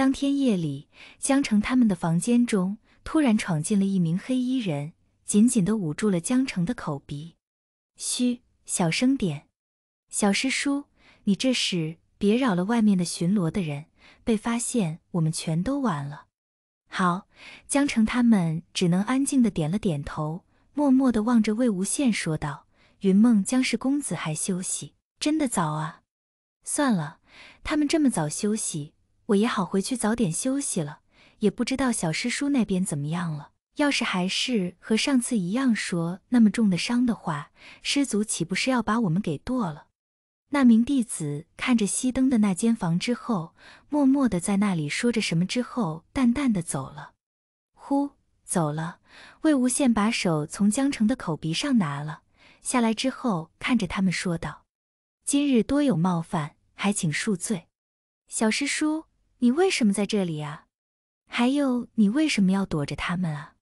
当天夜里，江城他们的房间中突然闯进了一名黑衣人，紧紧地捂住了江城的口鼻。嘘，小声点，小师叔，你这是别扰了外面的巡逻的人，被发现我们全都完了。好，江城他们只能安静地点了点头，默默地望着魏无羡说道：“云梦江氏公子还休息，真的早啊。算了，他们这么早休息。”我也好回去早点休息了，也不知道小师叔那边怎么样了。要是还是和上次一样说那么重的伤的话，师祖岂不是要把我们给剁了？那名弟子看着熄灯的那间房之后，默默的在那里说着什么，之后淡淡的走了。呼，走了。魏无羡把手从江城的口鼻上拿了下来之后，看着他们说道：“今日多有冒犯，还请恕罪。小师叔。”你为什么在这里啊？还有，你为什么要躲着他们啊？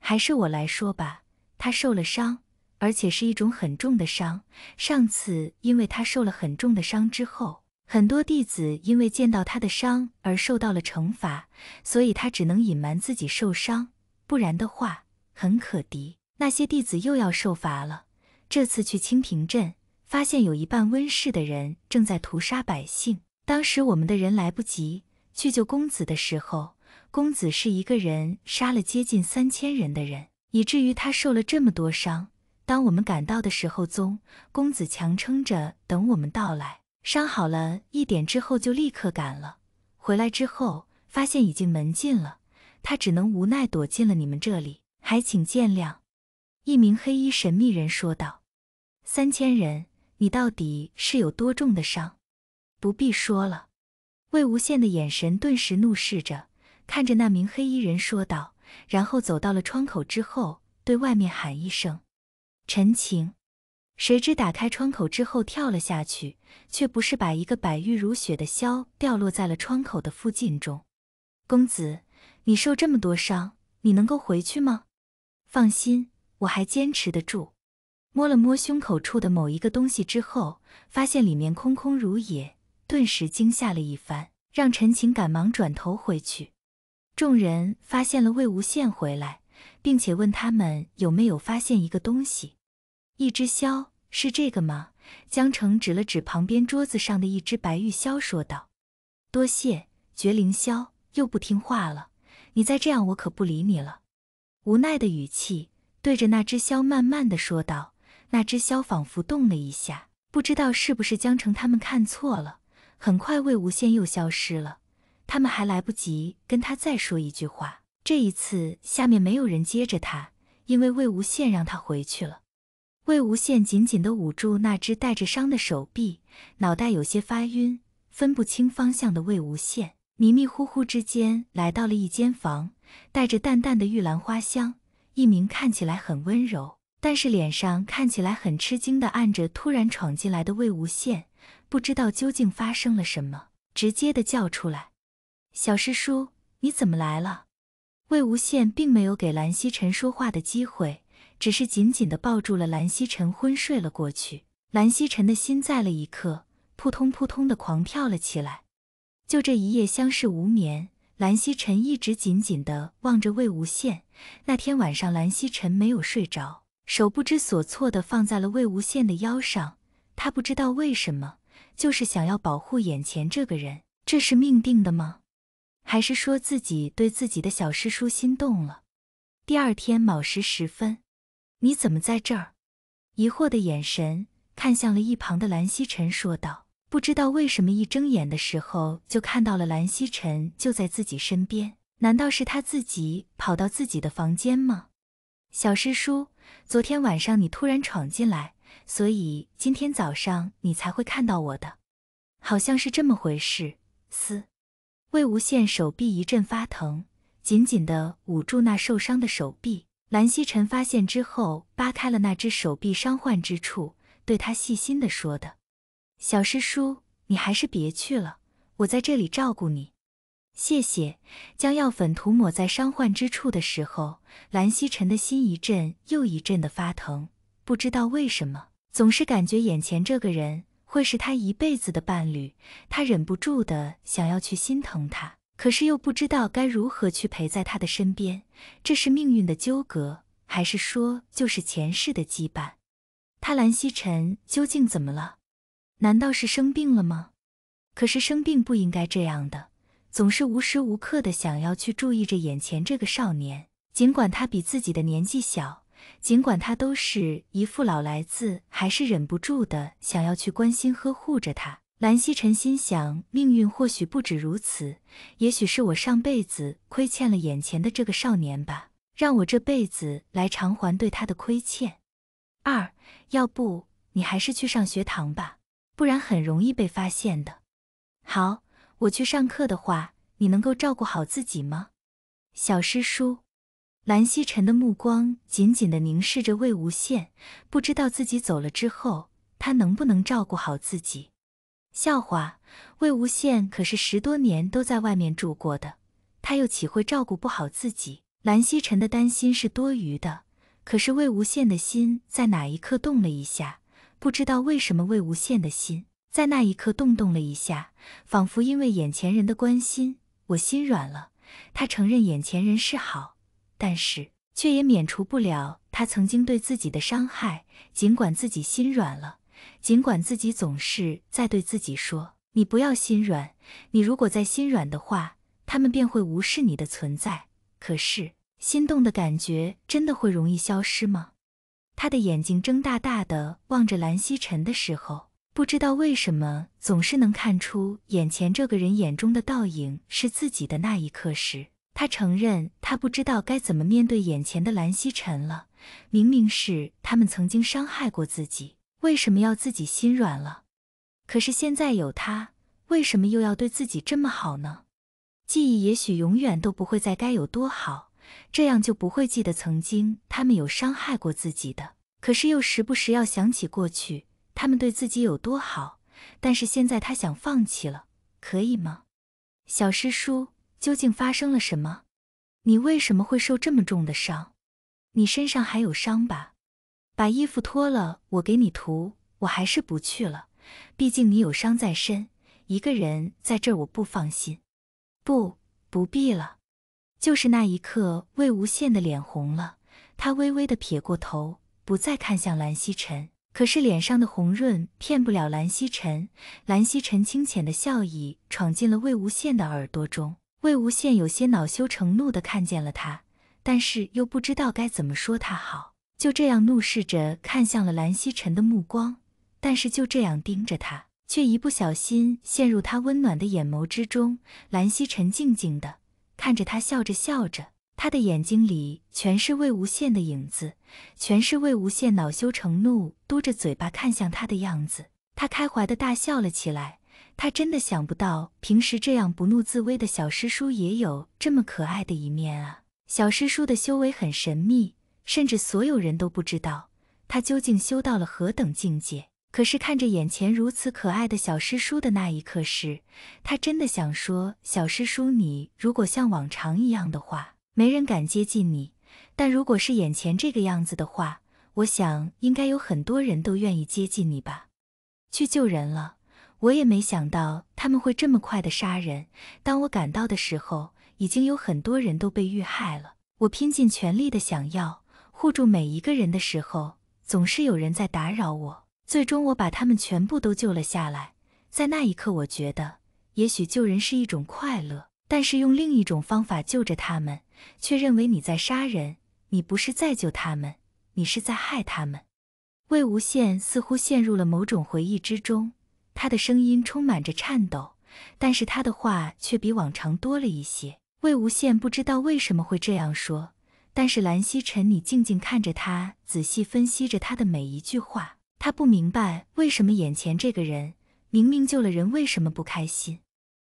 还是我来说吧。他受了伤，而且是一种很重的伤。上次因为他受了很重的伤之后，很多弟子因为见到他的伤而受到了惩罚，所以他只能隐瞒自己受伤，不然的话很可敌。那些弟子又要受罚了。这次去清平镇，发现有一半温室的人正在屠杀百姓，当时我们的人来不及。去救公子的时候，公子是一个人杀了接近三千人的人，以至于他受了这么多伤。当我们赶到的时候，宗公子强撑着等我们到来，伤好了一点之后就立刻赶了。回来之后发现已经门禁了，他只能无奈躲进了你们这里，还请见谅。一名黑衣神秘人说道：“三千人，你到底是有多重的伤？不必说了。”魏无羡的眼神顿时怒视着，看着那名黑衣人说道，然后走到了窗口之后，对外面喊一声：“陈情。”谁知打开窗口之后跳了下去，却不是把一个白玉如雪的箫掉落在了窗口的附近中。公子，你受这么多伤，你能够回去吗？放心，我还坚持得住。摸了摸胸口处的某一个东西之后，发现里面空空如也。顿时惊吓了一番，让陈情赶忙转头回去。众人发现了魏无羡回来，并且问他们有没有发现一个东西。一只箫是这个吗？江澄指了指旁边桌子上的一只白玉箫，说道：“多谢绝灵箫，又不听话了。你再这样，我可不理你了。”无奈的语气对着那只箫慢慢的说道。那只箫仿佛动了一下，不知道是不是江澄他们看错了。很快，魏无羡又消失了。他们还来不及跟他再说一句话。这一次，下面没有人接着他，因为魏无羡让他回去了。魏无羡紧紧地捂住那只带着伤的手臂，脑袋有些发晕，分不清方向的魏无羡，迷迷糊糊之间来到了一间房，带着淡淡的玉兰花香。一名看起来很温柔，但是脸上看起来很吃惊的按着突然闯进来的魏无羡。不知道究竟发生了什么，直接的叫出来：“小师叔，你怎么来了？”魏无羡并没有给蓝曦臣说话的机会，只是紧紧的抱住了蓝曦臣，昏睡了过去。蓝曦臣的心在了一刻扑通扑通的狂跳了起来。就这一夜相视无眠，蓝曦臣一直紧紧的望着魏无羡。那天晚上，蓝曦臣没有睡着，手不知所措的放在了魏无羡的腰上，他不知道为什么。就是想要保护眼前这个人，这是命定的吗？还是说自己对自己的小师叔心动了？第二天卯时时分，你怎么在这儿？疑惑的眼神看向了一旁的蓝曦臣，说道：“不知道为什么一睁眼的时候就看到了蓝曦臣就在自己身边，难道是他自己跑到自己的房间吗？”小师叔，昨天晚上你突然闯进来。所以今天早上你才会看到我的，好像是这么回事。嘶，魏无羡手臂一阵发疼，紧紧的捂住那受伤的手臂。蓝曦臣发现之后，扒开了那只手臂伤患之处，对他细心的说的：“小师叔，你还是别去了，我在这里照顾你。”谢谢。将药粉涂抹在伤患之处的时候，蓝曦臣的心一阵又一阵的发疼。不知道为什么，总是感觉眼前这个人会是他一辈子的伴侣，他忍不住的想要去心疼他，可是又不知道该如何去陪在他的身边。这是命运的纠葛，还是说就是前世的羁绊？他蓝曦臣究竟怎么了？难道是生病了吗？可是生病不应该这样的，总是无时无刻的想要去注意着眼前这个少年，尽管他比自己的年纪小，尽管他都是一副老来子，还是忍不住的想要去关心呵护着他。蓝曦臣心想，命运或许不止如此，也许是我上辈子亏欠了眼前的这个少年吧，让我这辈子来偿还对他的亏欠。二，要不你还是去上学堂吧，不然很容易被发现的。好，我去上课的话，你能够照顾好自己吗？小师叔，蓝曦臣的目光紧紧地凝视着魏无羡，不知道自己走了之后，他能不能照顾好自己。笑话，魏无羡可是十多年都在外面住过的，他又岂会照顾不好自己？蓝曦臣的担心是多余的。可是魏无羡的心在哪一刻动了一下？不知道为什么魏无羡的心在那一刻动动了一下，仿佛因为眼前人的关心，我心软了。他承认眼前人是好，但是却也免除不了他曾经对自己的伤害。尽管自己心软了。尽管自己总是在对自己说：“你不要心软，你如果再心软的话，他们便会无视你的存在。”可是，心动的感觉真的会容易消失吗？他的眼睛睁大大的望着蓝曦臣的时候，不知道为什么总是能看出眼前这个人眼中的倒影是自己的那一刻时，他承认他不知道该怎么面对眼前的蓝曦臣了。明明是他们曾经伤害过自己。为什么要自己心软了？可是现在有他，为什么又要对自己这么好呢？记忆也许永远都不会再该有多好，这样就不会记得曾经他们有伤害过自己的。可是又时不时要想起过去他们对自己有多好。但是现在他想放弃了，可以吗？小师叔，究竟发生了什么？你为什么会受这么重的伤？你身上还有伤吧？把衣服脱了，我给你涂。我还是不去了，毕竟你有伤在身，一个人在这儿我不放心。不，不必了。就是那一刻，魏无羡的脸红了，他微微的撇过头，不再看向蓝曦臣。可是脸上的红润骗不了蓝曦臣。蓝曦臣清浅的笑意闯进了魏无羡的耳朵中。魏无羡有些恼羞成怒的看见了他，但是又不知道该怎么说他好。就这样怒视着看向了蓝曦臣的目光，但是就这样盯着他，却一不小心陷入他温暖的眼眸之中。蓝曦臣静静的看着他，笑着笑着，他的眼睛里全是魏无羡的影子，全是魏无羡恼羞成怒，嘟着嘴巴看向他的样子。他开怀的大笑了起来，他真的想不到，平时这样不怒自威的小师叔也有这么可爱的一面啊！小师叔的修为很神秘。甚至所有人都不知道他究竟修到了何等境界。可是看着眼前如此可爱的小师叔的那一刻时，他真的想说：“小师叔，你如果像往常一样的话，没人敢接近你；但如果是眼前这个样子的话，我想应该有很多人都愿意接近你吧。”去救人了，我也没想到他们会这么快的杀人。当我赶到的时候，已经有很多人都被遇害了。我拼尽全力的想要。护住每一个人的时候，总是有人在打扰我。最终，我把他们全部都救了下来。在那一刻，我觉得，也许救人是一种快乐，但是用另一种方法救着他们，却认为你在杀人。你不是在救他们，你是在害他们。魏无羡似乎陷入了某种回忆之中，他的声音充满着颤抖，但是他的话却比往常多了一些。魏无羡不知道为什么会这样说。但是蓝曦臣，你静静看着他，仔细分析着他的每一句话。他不明白为什么眼前这个人明明救了人，为什么不开心？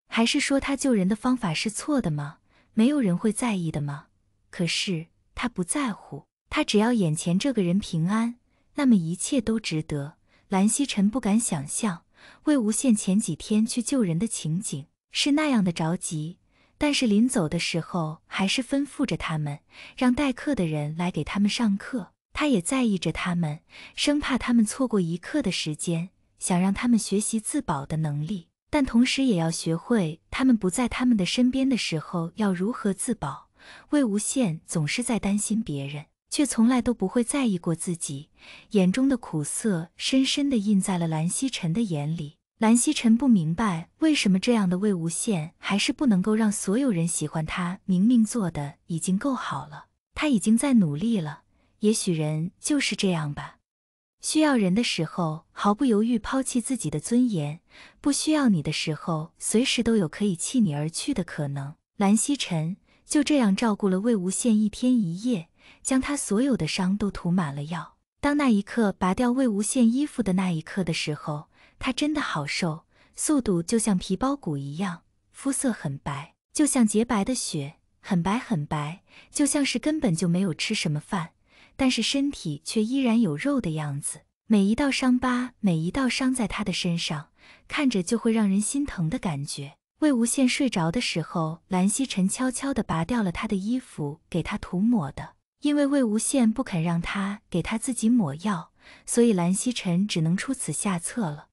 还是说他救人的方法是错的吗？没有人会在意的吗？可是他不在乎，他只要眼前这个人平安，那么一切都值得。蓝曦臣不敢想象魏无羡前几天去救人的情景是那样的着急。但是临走的时候，还是吩咐着他们，让代课的人来给他们上课。他也在意着他们，生怕他们错过一刻的时间，想让他们学习自保的能力。但同时也要学会他们不在他们的身边的时候要如何自保。魏无羡总是在担心别人，却从来都不会在意过自己，眼中的苦涩深深地印在了蓝曦臣的眼里。蓝曦臣不明白为什么这样的魏无羡还是不能够让所有人喜欢他。明明做的已经够好了，他已经在努力了。也许人就是这样吧，需要人的时候毫不犹豫抛弃自己的尊严，不需要你的时候，随时都有可以弃你而去的可能。蓝曦臣就这样照顾了魏无羡一天一夜，将他所有的伤都涂满了药。当那一刻拔掉魏无羡衣服的那一刻的时候。他真的好瘦，速度就像皮包骨一样，肤色很白，就像洁白的雪，很白很白，就像是根本就没有吃什么饭，但是身体却依然有肉的样子。每一道伤疤，每一道伤在他的身上，看着就会让人心疼的感觉。魏无羡睡着的时候，蓝曦臣悄悄地拔掉了他的衣服，给他涂抹的。因为魏无羡不肯让他给他自己抹药，所以蓝曦臣只能出此下策了。